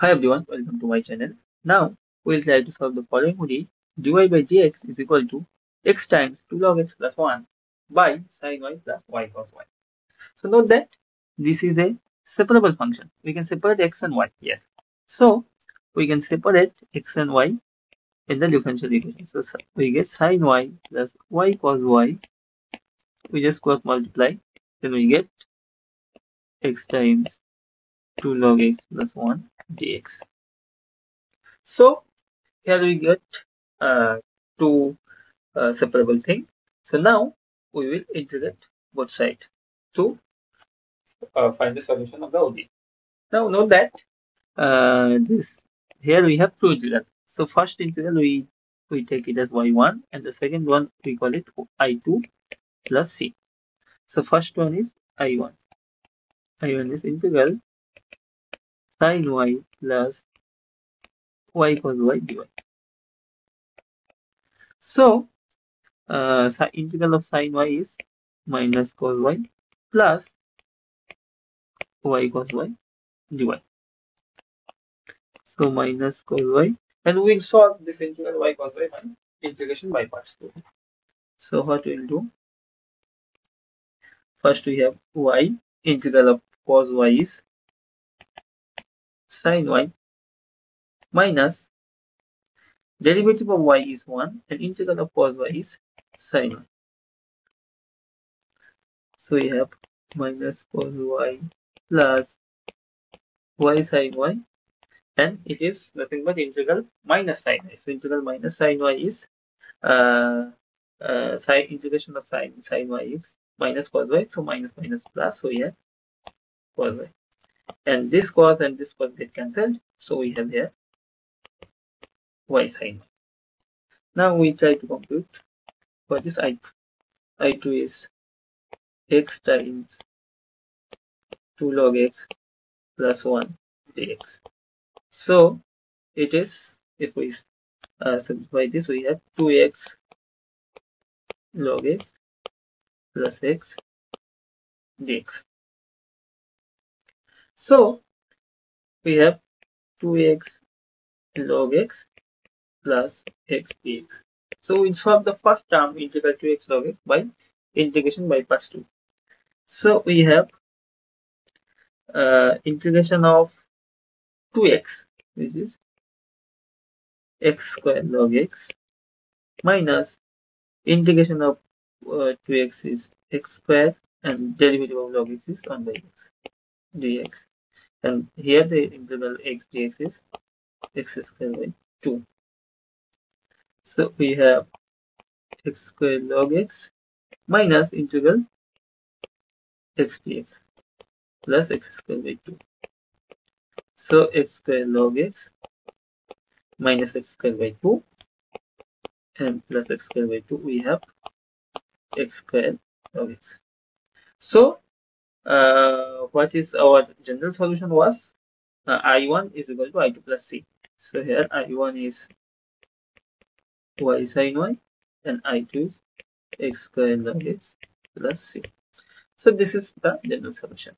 Hi everyone, welcome to my channel. Now we'll try to solve the following ODE. dy by dx is equal to x times 2 log x plus 1 by sin y plus y cos y. So note that this is a separable function. We can separate x and y. Yes. So we can separate x and y in the differential equation. So we get sin y plus y cos y. We just cross multiply. Then we get x times 2 log x plus 1 dx. So here we get uh, two uh, separable things. So now we will integrate both sides to uh, find the solution of the ODE. Now note that uh, this here we have two integral. So first integral we we take it as i1 and the second one we call it i2 plus c. So first one is i1. i1 is integral sin y plus y cos y dy. So, uh, integral of sin y is minus cos y plus y cos y dy. So, minus cos y and we'll solve this integral y cos y by integration by parts. So, what we'll do? First, we have y integral of cos y is sin y minus derivative of y is 1 and integral of cos y is sin y. So we have minus cos y plus y sin y and it is nothing but integral minus sine y. So integral minus sine y is uh, uh, sine integration of sine sin y is minus cos y. So minus minus plus. So we have cos y and this cos and this cos get cancelled so we have here y sine now we try to compute what is i2 i2 is x times 2 log x plus 1 dx so it is if we uh, simplify this we have 2x log x plus x dx so we have 2x log x plus x dx. So we solve the first term integral 2x log x by integration by parts 2. So we have uh, integration of 2x which is x squared log x minus integration of uh, 2x is x squared and derivative of log x is 1 by x dx and here the integral x dx is x squared by 2 so we have x squared log x minus integral x dx plus x squared by 2 so x squared log x minus x squared by 2 and plus x squared by 2 we have x squared log x. So uh, what is our general solution was uh, i1 is equal to i2 plus c. So here i1 is y sin y and i2 is x square log x plus c. So this is the general solution